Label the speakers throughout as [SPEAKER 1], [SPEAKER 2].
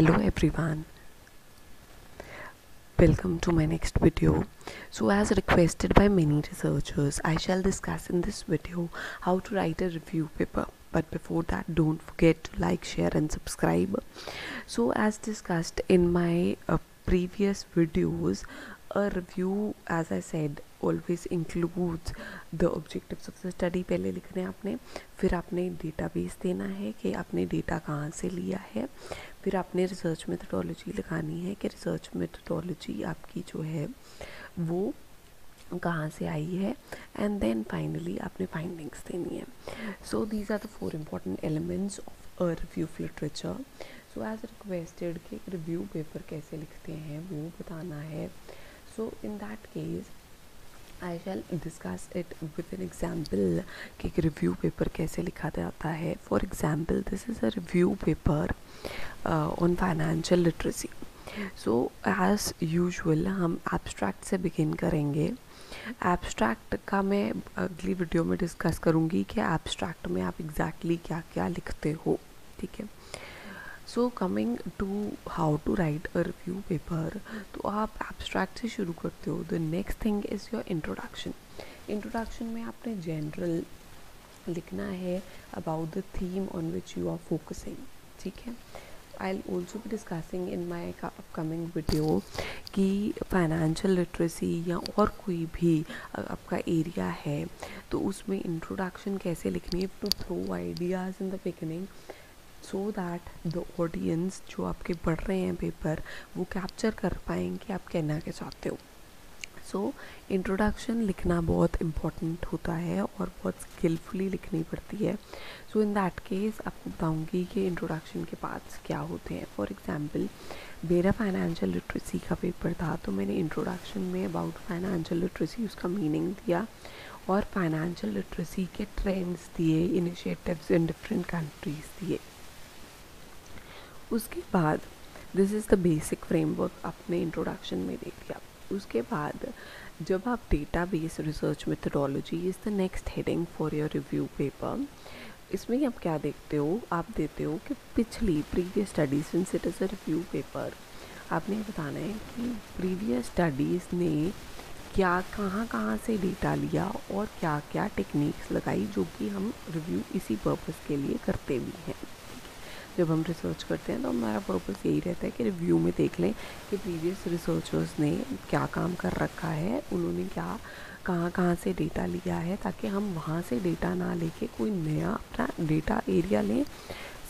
[SPEAKER 1] hello everyone. Welcome to my next video. So as requested by many researchers i shall discuss in this video how to write a review paper. But before that don't forget to like share and subscribe. So as discussed in my uh, previous videos a review, as i said, always includes the objectives of the study. पहले लिखने आपने। फिर आपने database देना है कि आपने data कहाँ से लिया है। फिर आपने रिसर्च मेथडोलॉजी लगानी है कि रिसर्च मेथडोलॉजी आपकी जो है, वो कहाँ से आई है। एंड देन फाइनली आपने फाइंडिंग्स देनी है। So these are the four important elements of a review of literature so as requested कि रिव्यू पेपर कैसे लिखते हैं वो बताना है। So in that case I shall discuss it with an example कि एक रिव्यू पेपर कैसे लिखा जाता है। For example this is a review paper on financial literacy so as usual हम एब्स्ट्रैक्ट से बिगिन करेंगे। एब्स्ट्रैक्ट का मैं अगली वीडियो में डिस्कस करूँगी कि एब्स्ट्रैक्ट में आप एग्जैक्टली exactly क्या क्या लिखते हो, ठीक है? So coming to how to write a review paper तो आप एब्स्ट्रैक्ट से शुरू करते हो। The next thing is your introduction introduction में आपने जनरल लिखना है about the theme on which you are focusing ठीक है? आई एल ऑल्सो भी discussing in my upcoming video कि फाइनेंशियल लिटरेसी या और कोई भी आपका एरिया है तो उसमें इंट्रोडक्शन कैसे लिखनी है? To throw ideas in the beginning so that the audience जो आपके पढ़ रहे हैं पेपर वो कैप्चर कर पाएँगे आप कहना क्या चाहते हो। सो इंट्रोडक्शन लिखना बहुत इंपॉर्टेंट होता है और बहुत स्किलफुली लिखनी पड़ती है। सो इन दैट केस आपको बताऊँगी कि इंट्रोडक्शन के पार्ट्स क्या होते हैं। फॉर एग्जांपल मेरा फाइनेंशियल लिटरेसी का पेपर था तो मैंने इंट्रोडक्शन में अबाउट फाइनेंशियल लिटरेसी उसका मीनिंग दिया और फाइनेंशियल लिटरेसी के ट्रेंड्स दिए इनिशिएटिव्स इन डिफरेंट कंट्रीज़ दिए। उसके बाद this is the basic framework आपने इंट्रोडक्शन में दे दिया उसके बाद, जब आप database research methodology is the next heading for your review paper इसमें आप क्या देखते हो? आप देते हो कि पिछली previous studies since it is a review paper आपने बताना है कि प्रीवियस स्टडीज़ ने क्या, कहाँ कहाँ से डेटा लिया और क्या क्या टेक्निक्स लगाई जो कि हम रिव्यू इसी पर्पज़ के लिए करते भी हैं। जब हम रिसर्च करते हैं तो हमारा पर्पज़ यही रहता है कि रिव्यू में देख लें कि प्रीवियस रिसर्चर्स ने क्या काम कर रखा है, उन्होंने क्या, कहाँ कहाँ से डेटा लिया है ताकि हम वहाँ से डेटा ना लेके कोई नया अपना डेटा एरिया लें।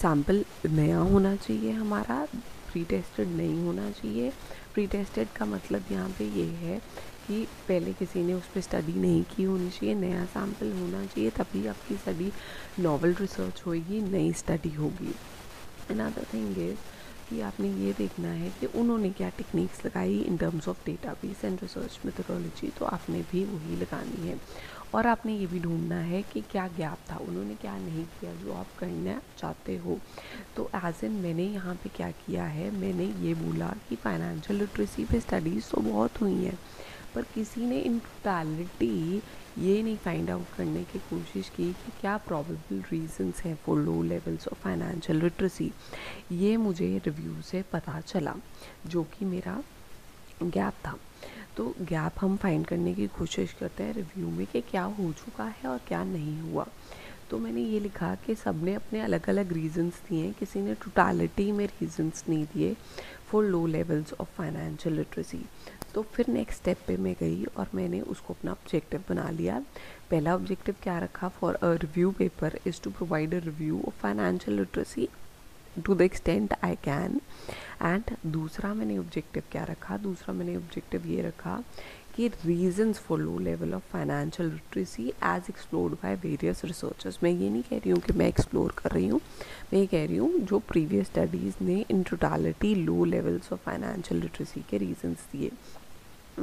[SPEAKER 1] सैंपल नया होना चाहिए हमारा प्री टेस्टेड नहीं होना चाहिए। प्री टेस्टेड का मतलब यहाँ पे ये है कि पहले किसी ने उस पर स्टडी नहीं की होनी चाहिए, नया सैंपल होना चाहिए, तभी आपकी स्टडी नॉवल रिसर्च होगी, नई स्टडी होगी। अनदर थिंग इज़ कि आपने ये देखना है कि उन्होंने क्या टेक्निक्स लगाई in terms of database and research methodology तो आपने भी वही लगानी है। और आपने ये भी ढूंढना है कि क्या गैप था, उन्होंने क्या नहीं किया जो आप करना चाहते हो। तो एज इन मैंने यहाँ पे क्या किया है, मैंने ये बोला कि फाइनेंशियल लिटरेसी पे स्टडीज़ तो बहुत हुई हैं। पर किसी ने इन टोटलिटी ये नहीं फाइंड आउट करने की कोशिश की कि क्या प्रॉबेबल रीजंस हैं for low levels of financial literacy ये मुझे रिव्यू से पता चला, जो कि मेरा गैप था। तो गैप हम फाइंड करने की कोशिश करते हैं रिव्यू में कि क्या हो चुका है और क्या नहीं हुआ। तो मैंने ये लिखा कि सबने अपने अलग अलग रीजंस दिए हैं किसी ने टोटालिटी में रीजंस नहीं दिए for low levels of financial literacy तो फिर नेक्स्ट स्टेप पे मैं गई और मैंने उसको अपना ऑब्जेक्टिव बना लिया। पहला ऑब्जेक्टिव क्या रखा? For a review paper is to provide a review of financial literacy to the extent I can and दूसरा मैंने ऑब्जेक्टिव क्या रखा? दूसरा मैंने ऑब्जेक्टिव ये रखा कि reasons for low level of financial literacy as explored by various researchers मैं ये नहीं कह रही हूँ कि मैं एक्सप्लोर कर रही हूँ। मैं ये कह रही हूँ, जो प्रीवियस स्टडीज़ ने in totality low levels of financial literacy के रीजंस दिए।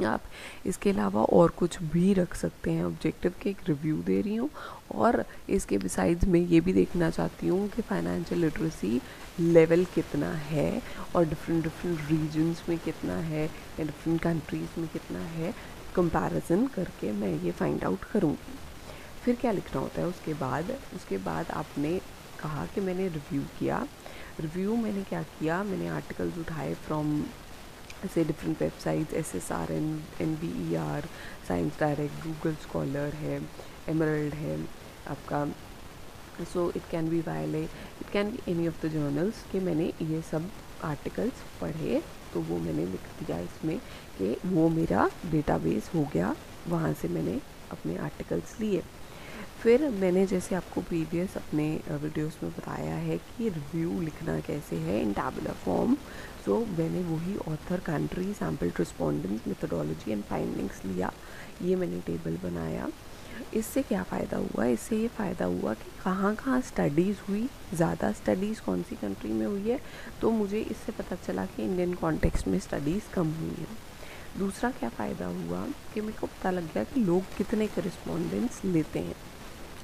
[SPEAKER 1] आप। इसके अलावा और कुछ भी रख सकते हैं। ऑब्जेक्टिव के एक रिव्यू दे रही हूँ और इसके बिसाइड्स मैं ये भी देखना चाहती हूँ कि फाइनेंशियल लिटरेसी लेवल कितना है और डिफरेंट डिफरेंट रीजन्स में कितना है या डिफरेंट कंट्रीज़ में कितना है। कंपैरिजन करके मैं ये फाइंड आउट करूँगी। फिर क्या लिखना होता है उसके बाद? उसके बाद आपने कहा कि मैंने रिव्यू किया। रिव्यू मैंने क्या किया? मैंने आर्टिकल्स उठाए फ्रॉम से different websites S S R N N B E R Science Direct Google Scholar है एमरल्ड है आपका। So it can be Wiley it can be any of the journals कि मैंने ये सब आर्टिकल्स पढ़े तो वो मैंने लिख दिया इसमें कि वो मेरा डेटाबेस हो गया, वहाँ से मैंने अपने आर्टिकल्स लिए। फिर मैंने जैसे आपको प्रीवियस अपने वीडियोस में बताया है कि रिव्यू लिखना कैसे है इन टैबुलर फॉर्म सो मैंने वही author country sample respondents methodology and findings लिया। ये मैंने टेबल बनाया। इससे क्या फ़ायदा हुआ? इससे ये फ़ायदा हुआ कि कहाँ कहाँ स्टडीज़ हुई, ज़्यादा स्टडीज़ कौन सी कंट्री में हुई है तो मुझे इससे पता चला कि इंडियन कॉन्टेक्स्ट में स्टडीज़ कम हुई हैं। दूसरा क्या फ़ायदा हुआ कि मेरे को पता लग गया कि लोग कितने करस्पॉन्डेंस लेते हैं।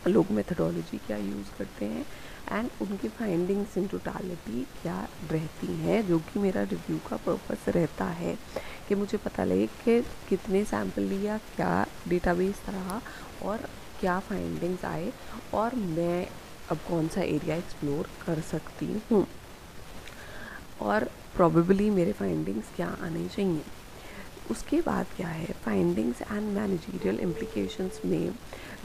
[SPEAKER 1] लोग मेथडोलॉजी क्या यूज़ करते हैं एंड उनकी फाइंडिंग्स इन टोटालिटी क्या रहती हैं, जो कि मेरा रिव्यू का पर्पस रहता है। कि मुझे पता लगे कि कितने सैंपल लिया, क्या डेटाबेस रहा, और क्या फाइंडिंग्स आए, और मैं अब कौन सा एरिया एक्सप्लोर कर सकती हूँ। और प्रॉबेबली मेरे फाइंडिंग्स क्या आने चाहिए। उसके बाद क्या है? फाइंडिंग्स एंड मैनेजरियल इम्प्लीकेशंस में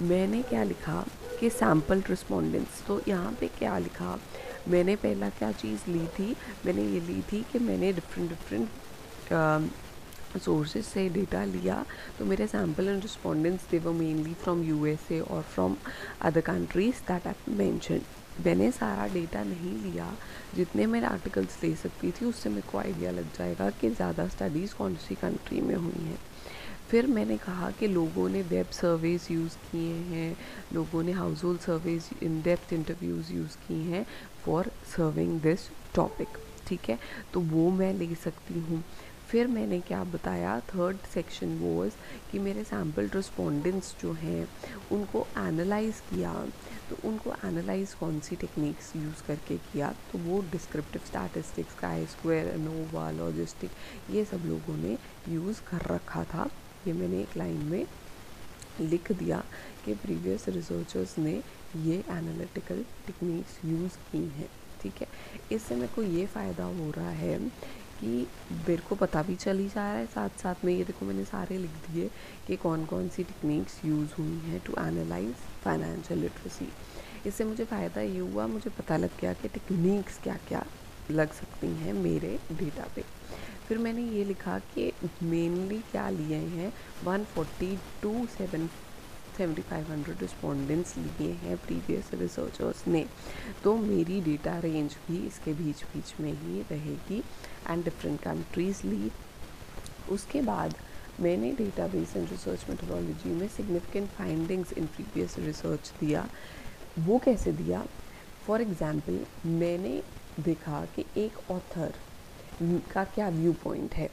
[SPEAKER 1] मैंने क्या लिखा कि सैंपल रिस्पोंडेंट्स तो यहाँ पे क्या लिखा? मैंने पहला क्या चीज़ ली थी? मैंने ये ली थी कि मैंने डिफरेंट डिफरेंट सोर्सेज से डेटा लिया। तो मेरे sample and respondents they were mainly from USA और from other countries that I mention मैंने सारा डेटा नहीं लिया, जितने मेरे आर्टिकल्स ले सकती थी, उससे मेरे को आइडिया लग जाएगा कि ज़्यादा स्टडीज़ कौन सी कंट्री में हुई हैं। फिर मैंने कहा कि लोगों ने वेब सर्वेज यूज़ किए हैं, लोगों ने household surveys in depth interviews use किए हैं फॉर सर्विंग दिस टॉपिक ठीक है? तो वो मैं ले सकती हूँ। फिर मैंने क्या बताया थर्ड सेक्शन वॉज़ कि मेरे सैंपल रिस्पोंडेंट्स जो हैं, उनको एनालाइज किया तो उनको एनालाइज कौन सी टेक्निक्स यूज़ करके किया तो वो descriptive statistics chi square ANOVA logistic ये सब लोगों ने यूज़ कर रखा था। ये मैंने एक लाइन में लिख दिया कि प्रीवियस रिसर्चर्स ने ये एनालिटिकल टेक्निक्स यूज़ की हैं, ठीक है? इससे मेरे को ये फ़ायदा हो रहा है कि मेरे को पता भी चल जा रहा है साथ साथ में, ये देखो मैंने सारे लिख दिए कि कौन कौन सी टेक्निक्स यूज़ हुई हैं टू एनालाइज फाइनेंशियल लिटरेसी इससे मुझे फ़ायदा ये हुआ, मुझे पता लग गया कि टेक्निक्स क्या क्या लग सकती हैं मेरे डेटा पे। फिर मैंने ये लिखा कि मेनली क्या लिए हैं? 140 two seven seventy five hundred respondents लिए हैं प्रीवियस रिसर्चर्स ने। तो मेरी डेटा रेंज भी इसके बीच बीच में ही रहेगी एंड डिफरेंट कंट्रीज़ ली उसके बाद मैंने डेटाबेस एंड रिसर्च मेथोडोलॉजी में significant findings in previous research दिया। वो कैसे दिया? फॉर एग्ज़ाम्पल मैंने देखा कि एक ऑथर का क्या व्यू पॉइंट है।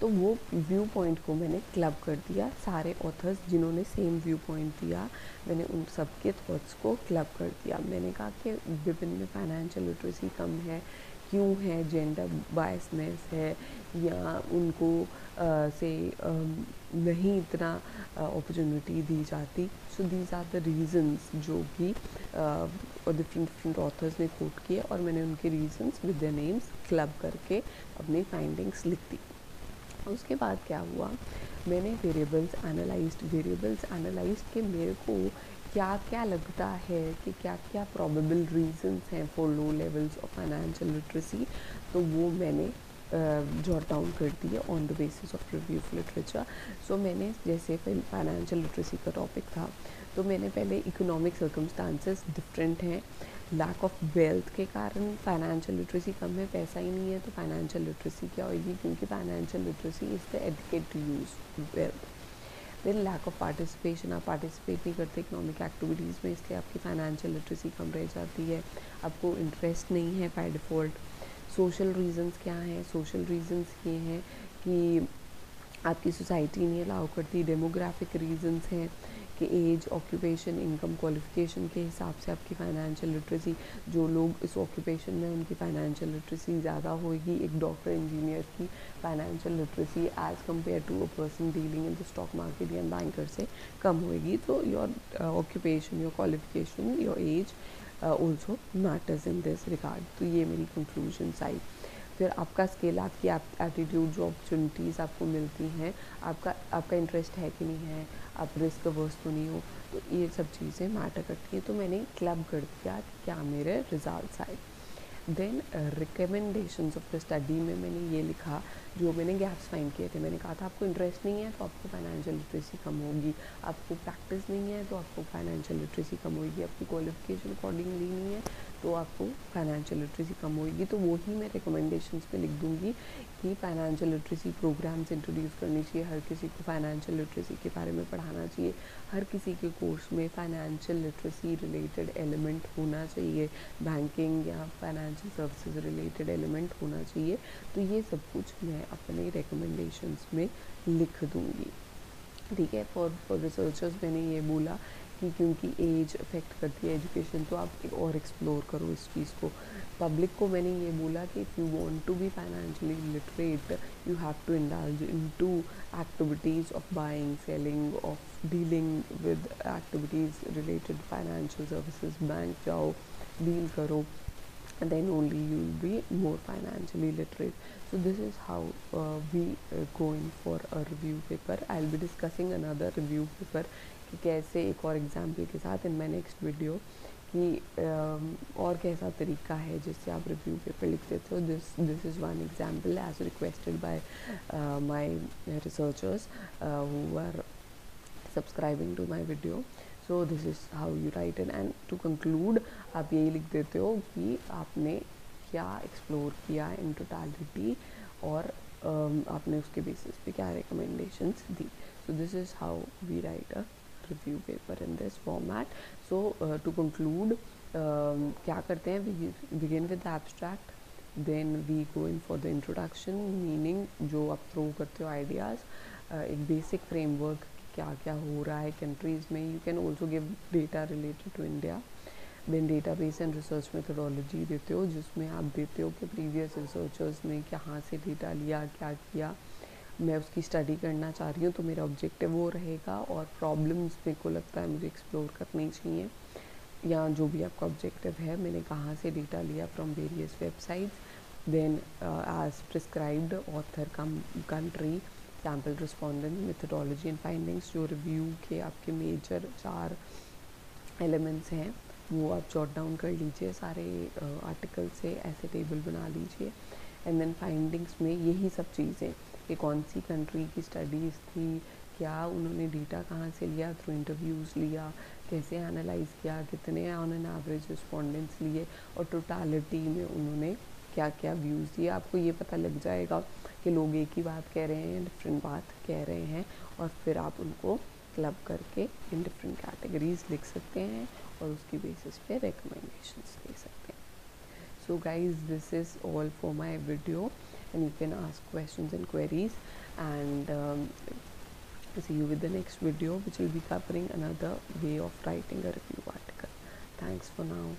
[SPEAKER 1] तो वो व्यू पॉइंट को मैंने क्लब कर दिया। सारे ऑथर्स जिन्होंने सेम व्यू पॉइंट दिया मैंने उन सब के थॉट्स को क्लब कर दिया। मैंने कहा कि विभिन्न में फाइनेंशियल लिटरेसी कम है क्यों है? जेंडर बायसनेस है या उनको आ, से आ, नहीं इतना अपॉर्चुनिटी दी जाती। So these are the reasons जो कि डिफरेंट डिफरेंट ऑथर्स ने कोट किए और मैंने उनके reasons with the names club करके अपनी फाइंडिंग्स लिख दी। उसके बाद क्या हुआ? मैंने वेरिएबल्स एनालाइज्ड वेरिएबल्स एनालाइज्ड के मेरे को क्या क्या लगता है कि क्या क्या प्रॉबेबल रीजंस हैं for low levels of financial literacy तो वो मैंने जॉट डाउन कर दिए on the basis of review of literature so मैंने, जैसे फाइनेंशियल लिटरेसी का टॉपिक था तो मैंने पहले इकोनॉमिक सर्कमस्टांसेस डिफरेंट हैं. लैक ऑफ़ वेल्थ के कारण फाइनेंशियल लिटरेसी कम है, पैसा ही नहीं है तो फाइनेंशियल लिटरेसी क्या होगी? क्योंकि financial literacy is the educate to use wealth then lack of participation आप पार्टिसिपेट नहीं करते इकोनॉमिक एक्टिविटीज़ में, इसलिए आपकी फाइनेंशियल लिटरेसी कम रह जाती है। आपको इंटरेस्ट नहीं है बाय डिफ़ॉल्ट सोशल रीजंस क्या हैं? सोशल रीजंस ये हैं कि आपकी सोसाइटी नहीं अलाउ करती डेमोग्राफिक रीजंस हैं। कि एज ऑक्यूपेशन इनकम क्वालिफिकेशन के हिसाब से आपकी फाइनेंशियल लिटरेसी जो लोग इस ऑक्यूपेशन में उनकी फाइनेंशियल लिटरेसी ज़्यादा होगी एक डॉक्टर इंजीनियर की financial literacy as compare to a person dealing in the stock market या बैंकर से कम होगी तो your occupation your qualification your age also matters in this regard तो ये मेरी कंक्लूजन्स आई फिर आपका स्केल आपकी एटीट्यूड जो अपॉर्चुनिटीज़ आपको मिलती हैं, आपका आपका इंटरेस्ट है कि नहीं है, आप रिस्क वर्स तो नहीं हो तो ये सब चीज़ें मैटर करती हैं। तो मैंने क्लब कर दिया क्या मेरे रिज़ल्ट आए। Then recommendations of the study में मैंने ये लिखा, जो मैंने गैप्स फाइंड किए थे। मैंने कहा था, आपको इंटरेस्ट नहीं है तो आपको फाइनेंशियल लिटरेसी कम होगी। आपको प्रैक्टिस नहीं है तो आपको फाइनेंशियल लिटरेसी कम होगी। आपकी क्वालिफिकेशन अकॉर्डिंगली नहीं है तो आपको फाइनेंशियल लिटरेसी कम होगी तो वो ही मैं रिकमेंडेशंस पे लिख दूँगी कि फाइनेंशियल लिटरेसी प्रोग्राम्स इंट्रोड्यूस करनी चाहिए। हर किसी को फाइनेंशियल लिटरेसी के बारे में पढ़ाना चाहिए। हर किसी के कोर्स में फाइनेंशियल लिटरेसी रिलेटेड एलिमेंट होना चाहिए। बैंकिंग या फाइनेंशियल सर्विसेज़ रिलेटेड एलिमेंट होना चाहिए। तो ये सब कुछ मैं अपने रिकमेंडेशंस में लिख दूँगी। ठीक है फॉर फॉर रिसर्चर्स मैंने ये बोला कि क्योंकि एज अफेक्ट करती है एजुकेशन तो आप एक और एक्सप्लोर करो इस चीज़ को। पब्लिक को मैंने ये बोला कि if you want to be financially literate you have to indulge in to activities of buying selling of dealing with activities related financial services bank जाओ डील करो। then only you will be more financially literate so this is how uh, we uh, going for a review paper i'll be discussing another review paper कि कैसे एक और example के साथ in my next video कि और कैसा तरीका है जिससे आप रिव्यू पेपर लिख देते हो this this is one example as requested by my researchers who are subscribing to my video so this is how you write and and to conclude आप यही लिख देते हो कि आपने क्या एक्सप्लोर किया इन टोटालिटी और uh, आपने उसके बेसिस पे क्या recommendation the. So this is how we write a review paper in this format so to conclude क्या करते हैं? Begin with abstract then we go in for the introduction meaning जो आप थ्रो करते हो आइडियाज़ uh, एक basic framework क्या क्या हो रहा है कंट्रीज़ में? You can also give data related to India then database and research methodology देते हो, जिसमें आप देते हो कि प्रीवियस रिसर्चर्स ने कहाँ से डेटा लिया, क्या किया। मैं उसकी स्टडी करना चाह रही हूँ तो मेरा ऑब्जेक्टिव वो रहेगा और प्रॉब्लम्स मेरे को लगता है मुझे एक्सप्लोर करनी चाहिए। या जो भी आपका ऑब्जेक्टिव है, मैंने कहाँ से डेटा लिया from various websites then as prescribed author cum country sample respondent methodology and findings जो रिव्यू के आपके मेजर चार एलिमेंट्स हैं, वो आप जॉट डाउन कर लीजिए, सारे आर्टिकल से ऐसे टेबल बना लीजिए। एंड देन फाइंडिंग्स में यही सब चीज़ें, कि कौन सी कंट्री की स्टडीज़ थी, क्या उन्होंने डेटा कहाँ से लिया थ्रू इंटरव्यूज़ लिया, कैसे एनालाइज किया, कितने ऑन एन एवरेज रिस्पॉन्डेंट्स लिए, और टोटालिटी में उन्होंने क्या क्या व्यूज़ दिए। आपको ये पता लग जाएगा कि लोग एक ही बात कह रहे हैं डिफरेंट बात कह रहे हैं और फिर आप उनको क्लब करके इन डिफरेंट कैटेगरीज लिख सकते हैं और उसकी बेसिस पे रिकमेंडेशन दे सकते हैं। So guys this is all for my video and you can ask question and queries and see you with the next video which will be covering another way of writing a review article thanks for now